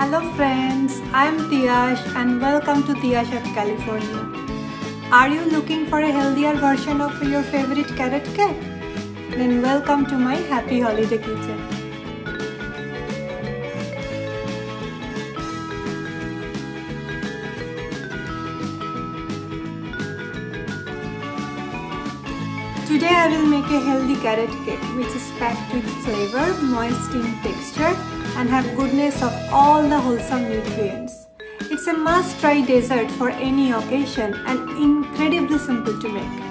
Hello friends, I'm Tias and welcome to Tias at California. Are you looking for a healthier version of your favorite carrot cake? Then welcome to my happy holiday kitchen. Today I will make a healthy carrot cake which is packed with flavor, moist in texture and have goodness of all the wholesome nutrients. It's a must try dessert for any occasion and incredibly simple to make.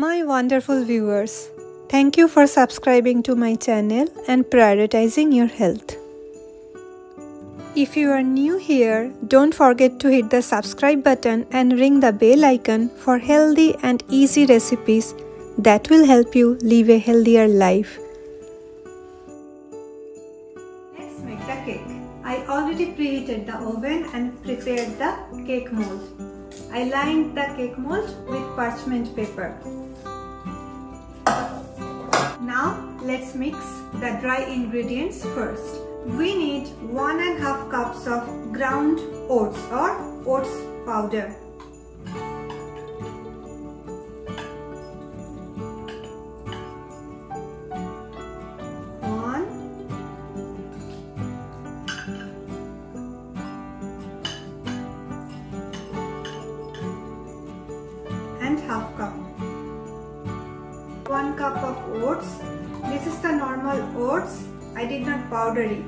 My wonderful viewers, thank you for subscribing to my channel and prioritizing your health. If you are new here, don't forget to hit the subscribe button and ring the bell icon for healthy and easy recipes that will help you live a healthier life. Let's make the cake. I already preheated the oven and prepared the cake mold. I lined the cake mold with parchment paper. Let's mix the dry ingredients first. We need one and a half cups of ground oats or oats powder. One and half cup. 1 cup of oats. This is the normal oats. I did not powder it.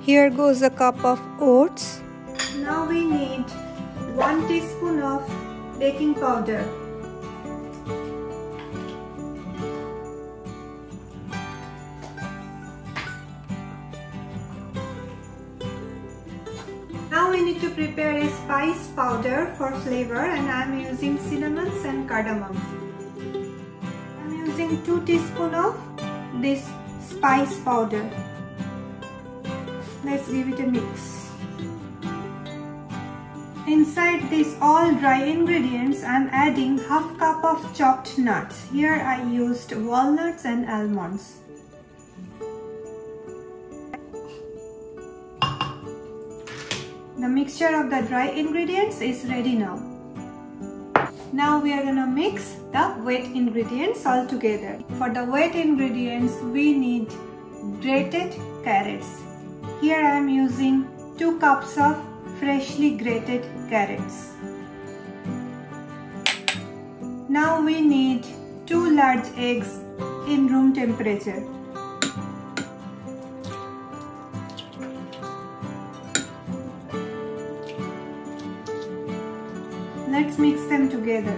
Here goes a cup of oats. Now we need 1 teaspoon of baking powder. Now we need to prepare a spice powder for flavor and I am using cinnamons and cardamom. I am using 2 teaspoon of this spice powder. Let's give it a mix. Inside these all dry ingredients I am adding half cup of chopped nuts. Here I used walnuts and almonds. The mixture of the dry ingredients is ready now. Now we are gonna mix the wet ingredients all together. For the wet ingredients we need grated carrots. Here I am using 2 cups of freshly grated carrots. Now we need 2 large eggs in room temperature. Let's mix them together.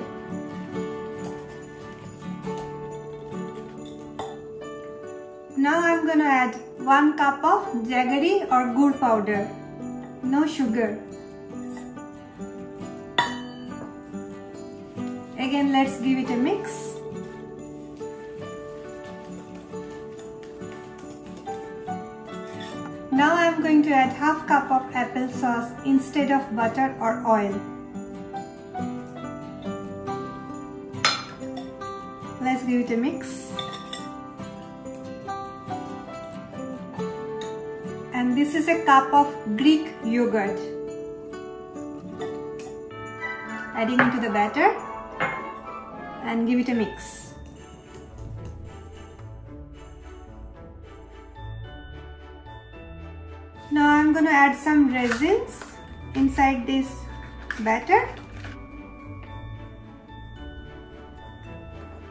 Now I'm gonna add 1 cup of jaggery or gur powder. No sugar. Again let's give it a mix. Now I'm going to add half cup of apple sauce instead of butter or oil. A mix. And this is a cup of Greek yogurt. Adding into the batter and give it a mix. Now I'm going to add some raisins inside this batter.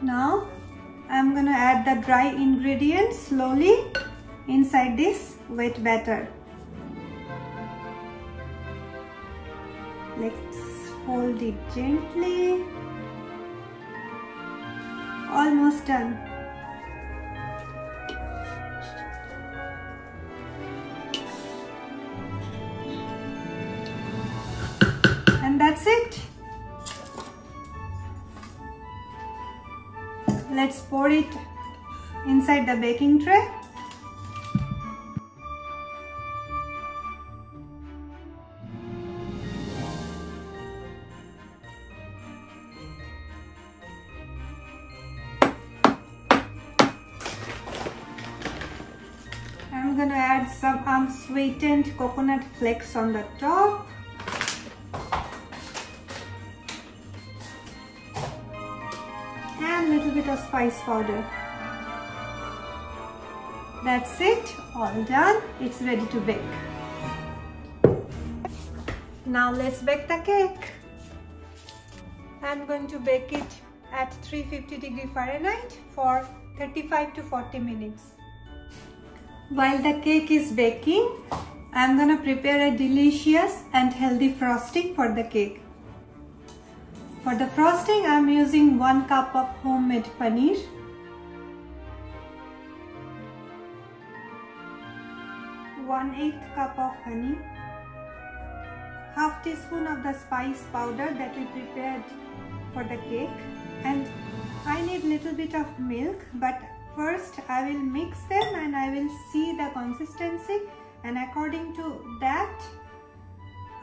Now I'm gonna add the dry ingredients slowly inside this wet batter. Let's fold it gently. Almost done. And that's it. Let's pour it inside the baking tray. I'm gonna add some unsweetened coconut flakes on the top. And little bit of spice powder. That's it, all done. It's ready to bake. Now let's bake the cake. I'm going to bake it at 350 degree Fahrenheit for 35 to 40 minutes. While the cake is baking, I'm gonna prepare a delicious and healthy frosting for the cake. For the frosting, I'm using 1 cup of homemade paneer. One eighth cup of honey, half teaspoon of the spice powder that we prepared for the cake and I need little bit of milk but First, I will mix them and I will see the consistency and according to that,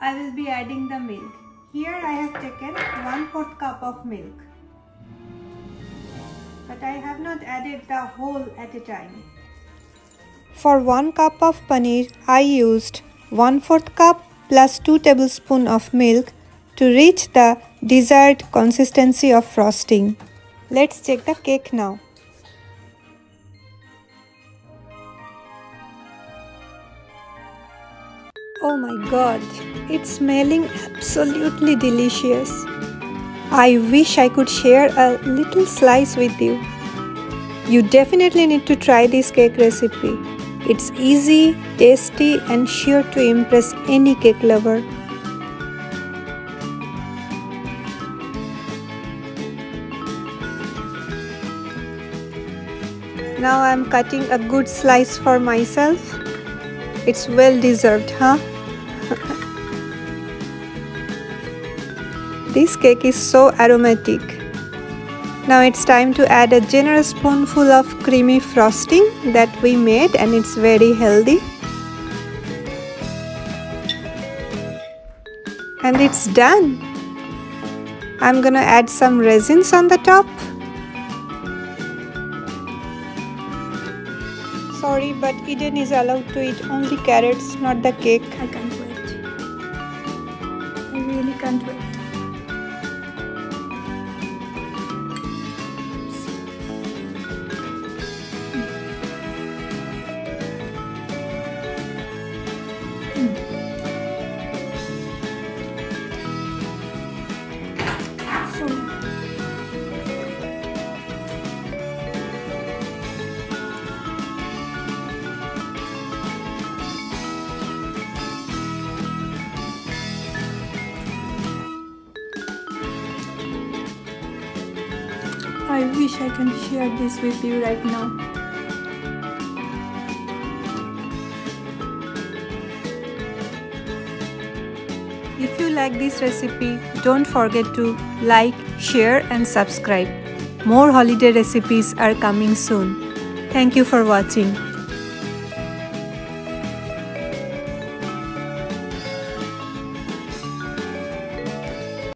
I will be adding the milk. Here I have taken 1 4th cup of milk. But I have not added the whole at a time. For 1 cup of paneer, I used 1 4th cup plus 2 tablespoon of milk to reach the desired consistency of frosting. Let's check the cake now. Oh my god, it's smelling absolutely delicious. I wish I could share a little slice with you. You definitely need to try this cake recipe. It's easy, tasty and sure to impress any cake lover. Now I'm cutting a good slice for myself. It's well deserved, huh? This cake is so aromatic. Now it's time to add a generous spoonful of creamy frosting that we made and it's very healthy. And it's done. I'm gonna add some resins on the top. Sorry, but Eden is allowed to eat only carrots, not the cake. I can't wait. I really can't wait. I wish I can share this with you right now. If you like this recipe, don't forget to like, share and subscribe. More holiday recipes are coming soon. Thank you for watching.